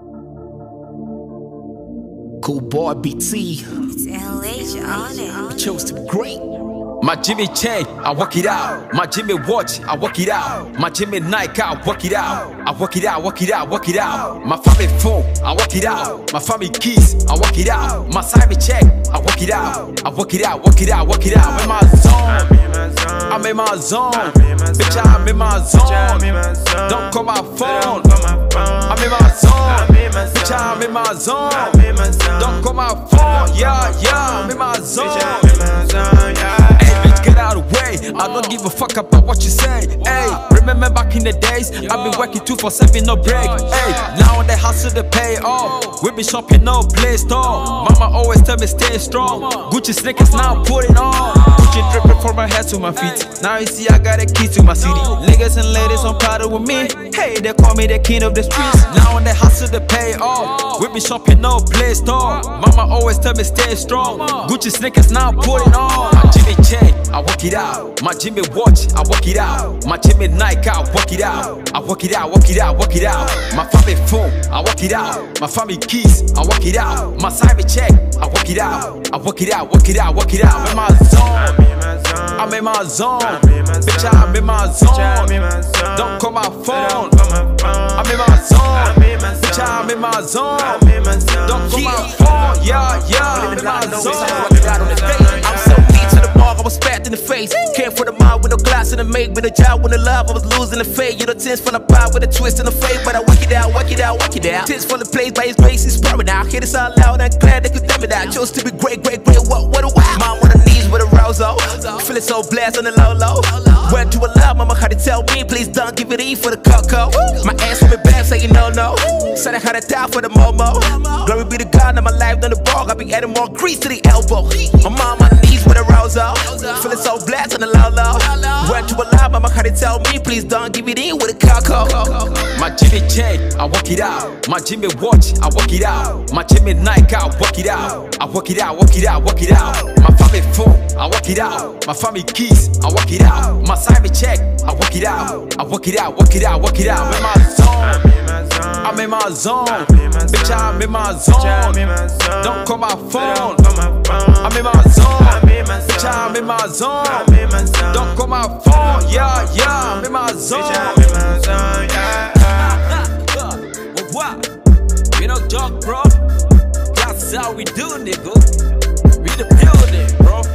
Thank you. Cool boy BT. It's LH on it. chose to be great. My Jimmy chain, I work it out. My Jimmy watch, I work it out. My Jimmy Nike, I work it out. I work it out, work it out, work it out. My family phone, I work it out. My family keys, I work it out. My cyber check, I work it out. I work it out, work it out, work it out. I'm in my zone. I'm in my zone. Bitch, I'm in my zone. Don't call my phone. I'm in my zone. Bitch, I'm in my zone. Yeah, yeah, I'm in my zone. Hey, bitch, get out of the way. I don't give a fuck about what you say. Hey, remember back in the days, I've been working two for seven, no break. Hey, now on the hustle to pay off. We been shopping, no play store. Mama always tell me stay strong. Gucci sneakers now put it on. Gucci dripping from my head to my feet. Now you see I got a key to my city. Niggas and ladies on powder with me. Hey, they call me the king of the streets. Now the hustle to pay off. We been shopping, no play store. Mama always tell me stay strong. Gucci sneakers now put on. My Jimmy chain, I work it out. My Jimmy watch, I work it out. My Jimmy Nike, I work it out. I work it out, work it out, work it out. My family phone, I work it out. My family keys, I work it out. My cyber check, I work it out. I work it out, work it out, work it out. In my zone. I'm in my zone. Bitch, I'm in my zone. Don't call my phone. I'm in my zone. Bitch, I'm in my zone. Don't call my phone. Yeah, yeah, I'm in my zone. I'm so mean to the mark, I was spat in the face. Came for the mind with no glass in the make, but a job with the love, I was losing the fade. You know, tens from the pie with a twist in the fade, but I work it out, work it out, work it out. Tens from the place by his grace, he's pouring out. Hear this out loud and glad they could damn it out. Chose to be great, great, great, what, what a Feeling so blessed on the low, low. Went to a love, mama had to tell me, please don't give it E for the cocoa. My ass me back, saying no, no. Said I had a die for the momo. Glory be to God, now my life on the. I be adding more grease to the elbow. My mom on her knees with a roso. Feeling so blessed on the low, low. Went to a mama had to tell me, please don't give it in with a cocoa. My Jimmy chain, I work it out. My Jimmy watch, I work it out. My Jimmy Nike, I work it out. I work it out, work it out, work it out. My family phone, I work it out. My family keys, I work it out. My cyber check, I work it out. I work it out, work it out, work it out. I'm in my zone. I'm in my zone. Bitch, I'm in my zone. Don't call my phone. I'm in my zone. Bitch, I'm in my zone. Don't call my phone. Yeah, yeah, I'm in my zone. What? We don't talk, bro. That's how we do, nigga. We the building, bro.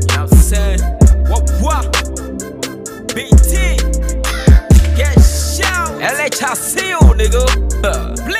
You know what I'm saying? What? What? BT. Get shout. LHIC, nigga. Please.